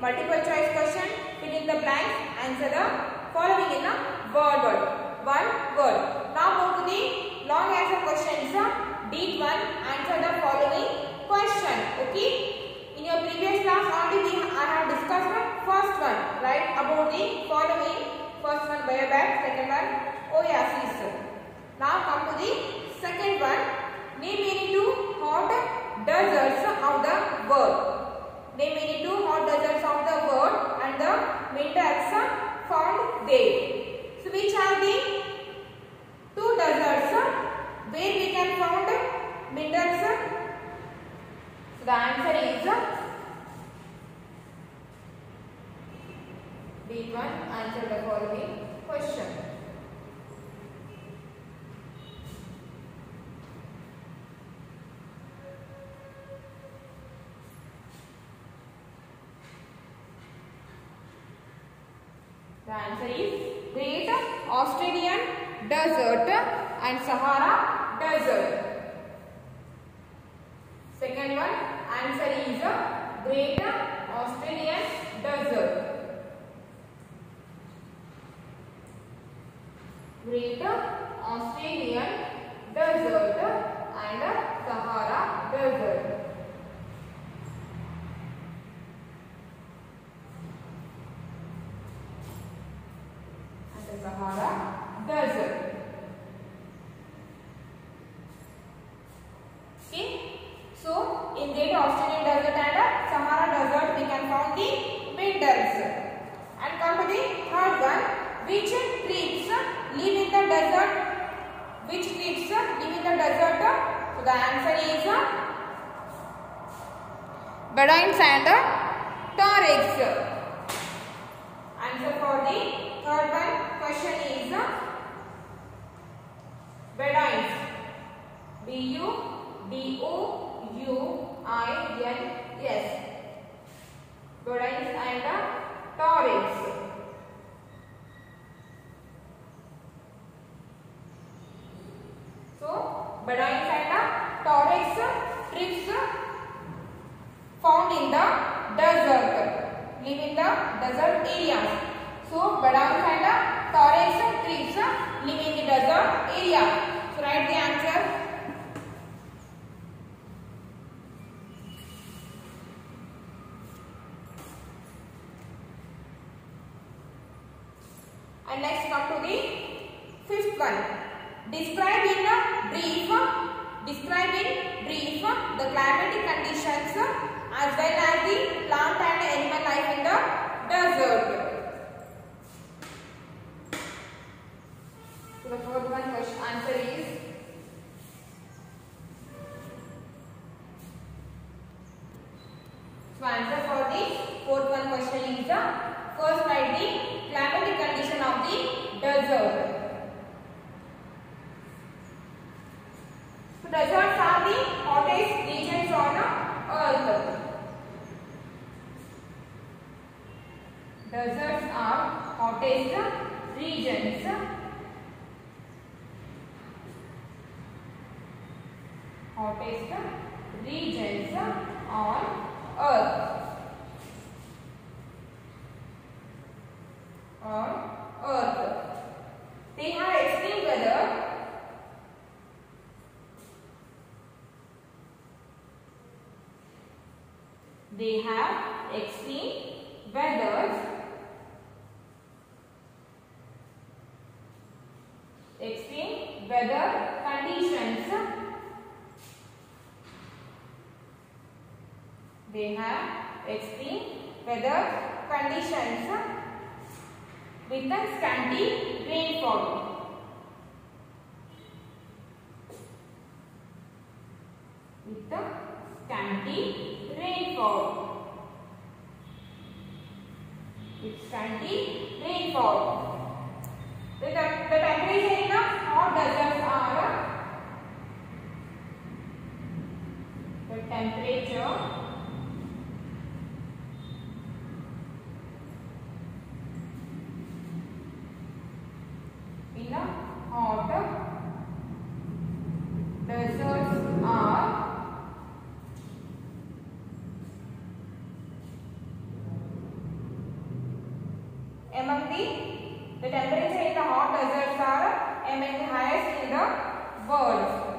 multiple choice question. Fill in the blanks. Answer the following in a word word. One word. Now move to the long answer question. questions. D1. Answer the following question. Okay. In your previous class already we have discussed the first one, right? About the following. First one biobags, second one oh yeah one oasis. Now come to the second one. Name any two hot deserts of the world. Name any two hot deserts of the world and the minerals found there. So which are the two deserts where we can found minerals? So the answer is B1. Answer the following question. The answer is Great Australian Desert and Sahara Desert. Second one, answer is Great Australian Desert. Great Australian Desert and Sahara Desert. and the Sahara Desert. Okay. So, in Great Australian Desert and Sahara Desert, we can find the winters. And come to the third one. Which creeps live in the desert? Which creeps live in the desert? So, the answer is Bedouins and Tuaregs. Answer for the third one question is Bedouins. B U D O U I N S. Bedouins and Tuaregs. So, Bedouins and Tuaregs trips found in the desert, live in the desert areas. So, Bedouins and Tuaregs tribes live in the desert area. So, write the answer. And next come to the fifth one. Describe in a brief, describe in brief the climatic conditions as well as the plant and animal life in the desert. Deserts are hottest regions hottest regions on earth have extreme weather conditions with a scanty rainfall. With a scanty rainfall among the the temperature in the hot deserts are among the highest in the world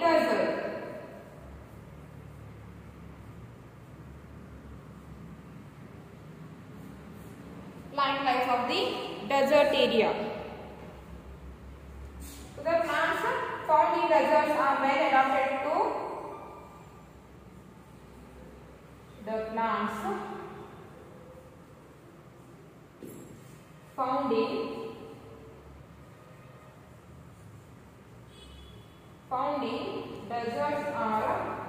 desert. Plant life of the desert area. So the plants found in deserts are well adapted to the plants found in found in deserts are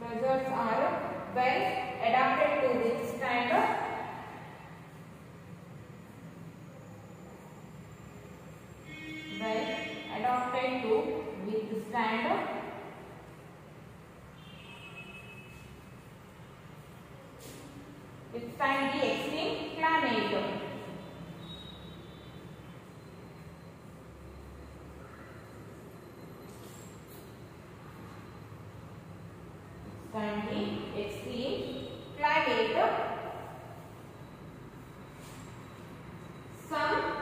deserts are well adapted to withstand well adapted to withstand withstand the extreme climate. Withstand the extreme climate. Some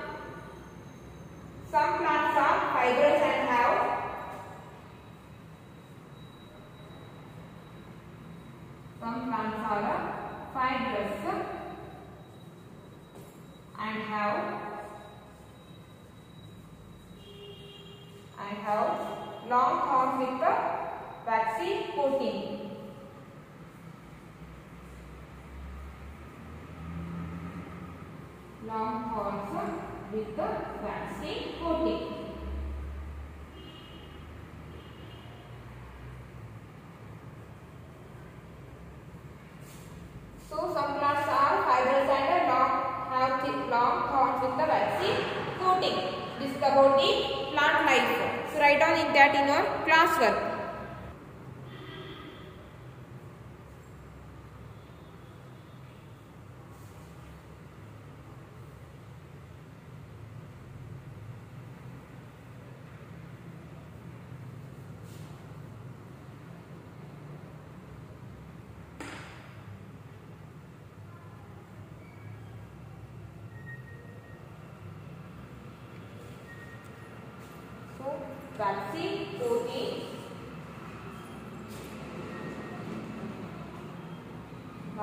some plants are fibrous and have some plants are fibrous and have and have long horns with the waxy coating. Long thorns with the waxy coating.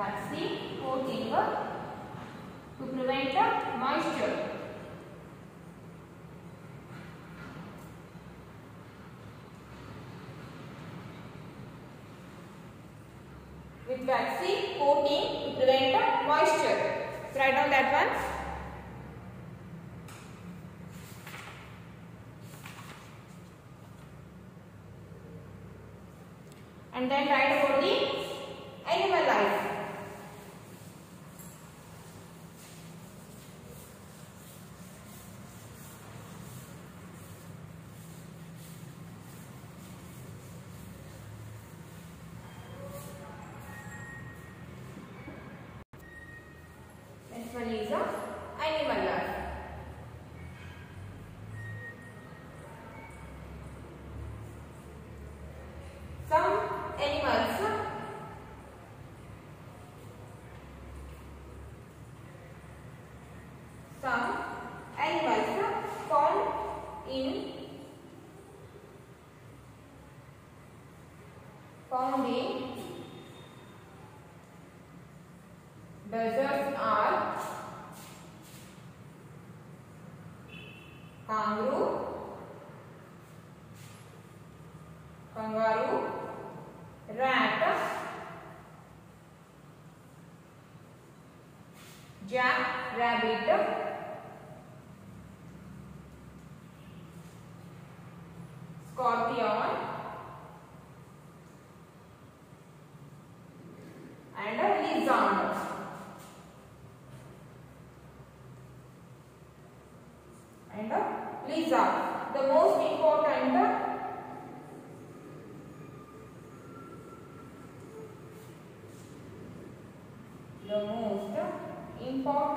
Waxy coating to prevent the moisture. With waxy coating to prevent the moisture. So write down that one. and then write about the some animals found in found in deserts are kangaroo kangaroo rat, jack rabbit, scorpion, lizard. And uh, a lizard. the most important uh, the most important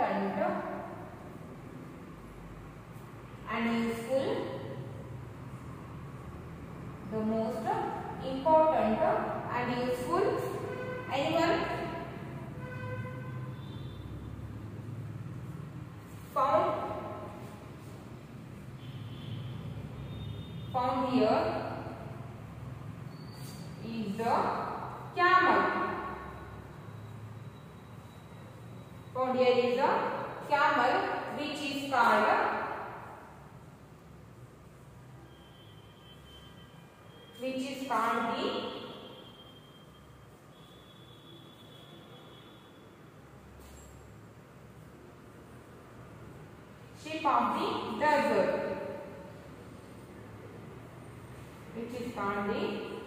found here is the camel which is called which is called the sheep of the desert which is called the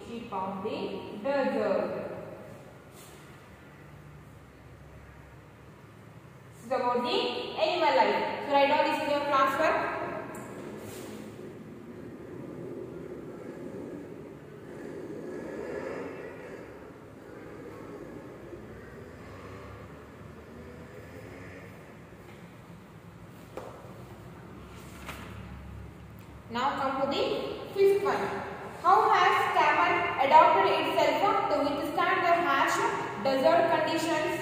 sheep of the desert this is about the animal life so write down this in your classwork Now come to the fifth one. How has camel adapted itself to withstand the harsh desert conditions?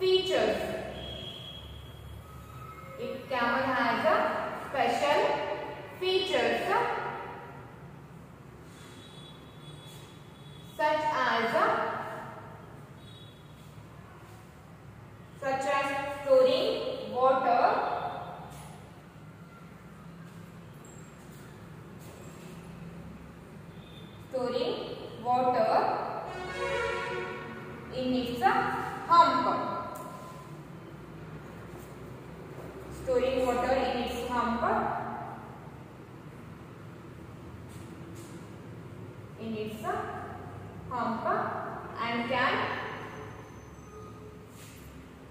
Features.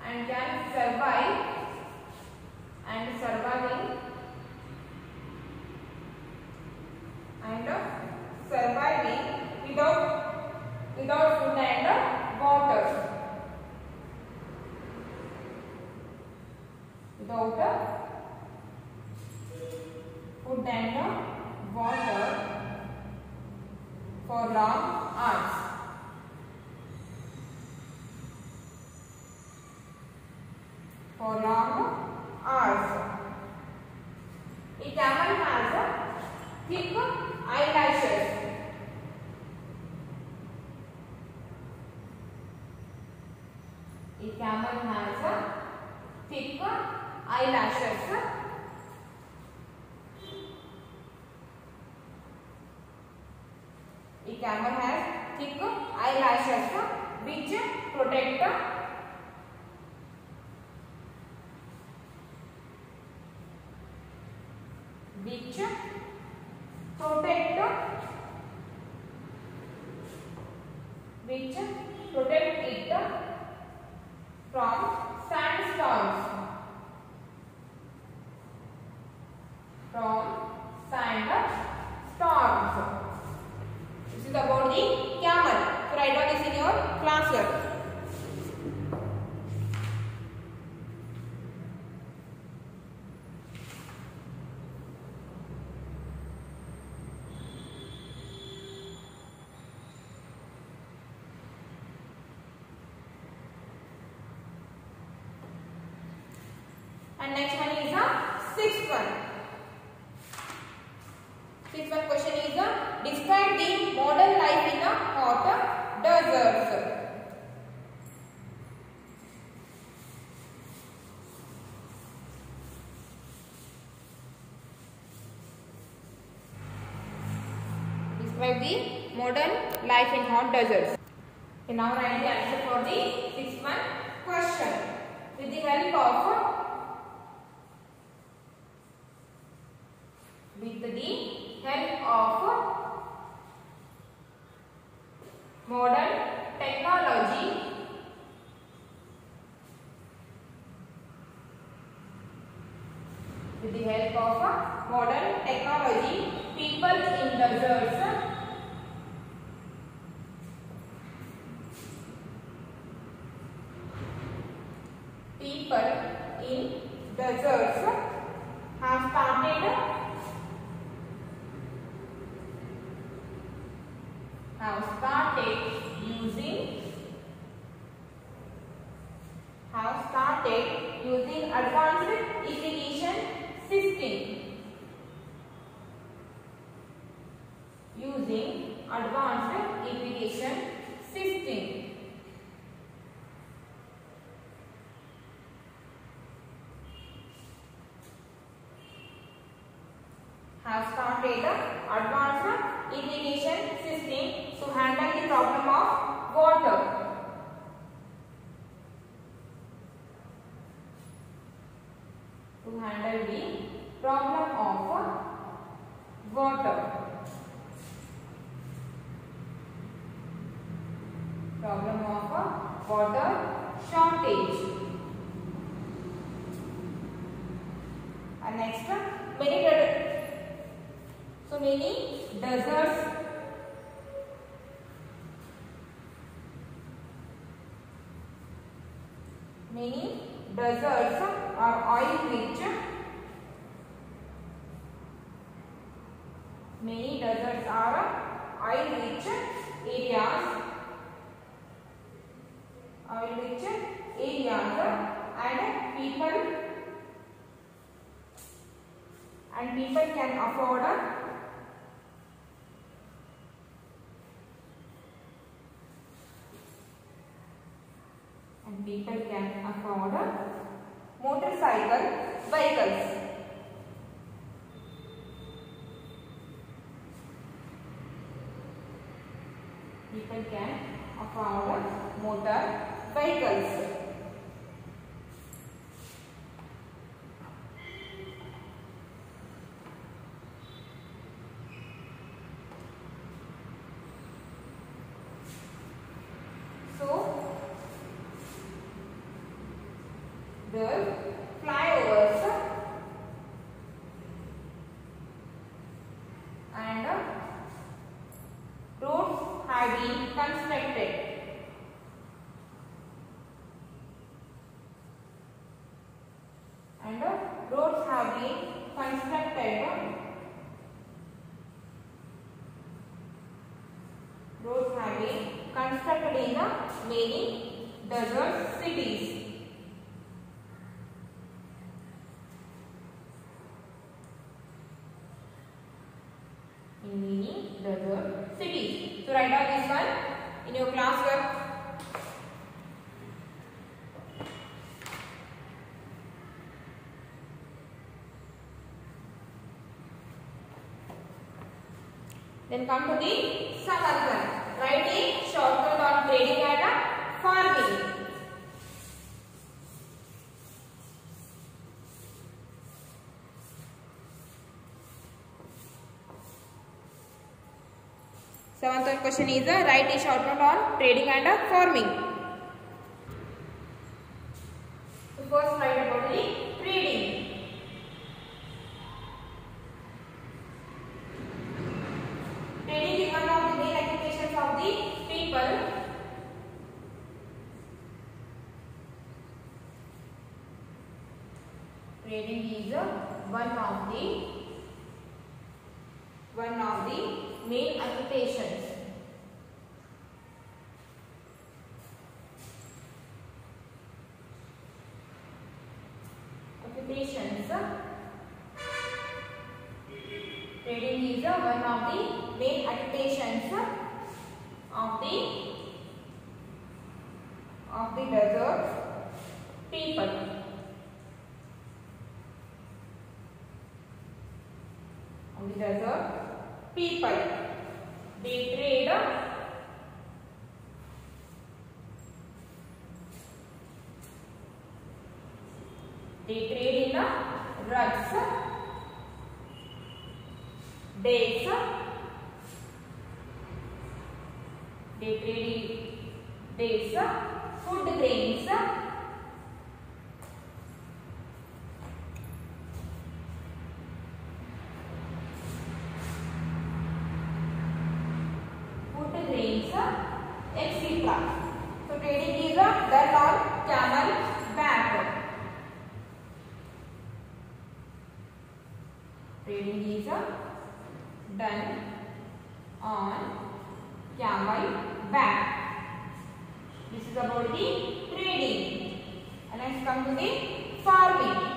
And can survive and surviving Camel has a thick eyelashes. Describe the modern life in hot deserts. Okay, now write the answer for the sixth one question. With the help of with the help of modern technology with the help of modern technology people in deserts deserts have started have started using have started using advanced irrigation system using advanced irrigation system have started advanced irrigation system to handle the problem of water. To handle problem of water. Problem of water shortage. And next, many so many deserts many deserts are oil rich many deserts are oil rich areas oil rich areas and people and people can afford and people can afford motorcycle vehicles. Can afford motor vehicles. So, the flyovers and roads have been constructed. And roads have been constructed. Roads have been constructed in many desert cities. in many desert cities. So write down this one in your classwork. Then come to the second one. Write a shortcut on trading and farming. Seventh question is uh, write a short note on trading and farming. So first write about the trading. Trading is one of the main occupations of the people. Trading is one of the one of the main. Occupations. They trade in the rugs, dates, they trade in dates, food grains, on camel back. This is about the trading. And let's come to the farming.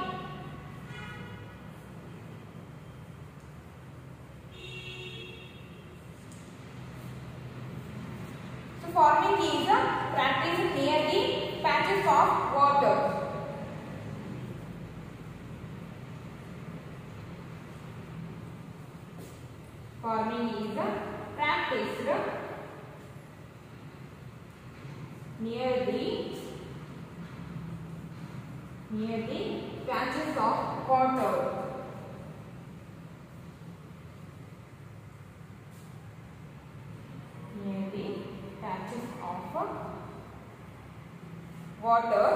Water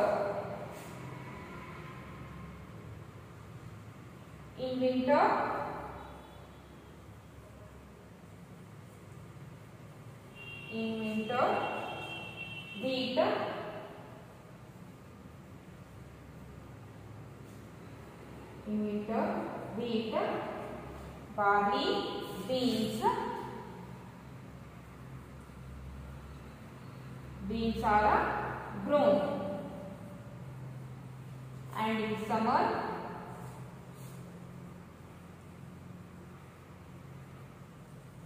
in winter in winter wheat in winter wheat barley beans beans are grown and in summer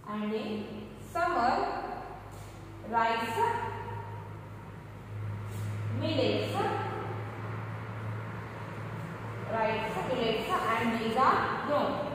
and in summer rice millets rice millets and these are grown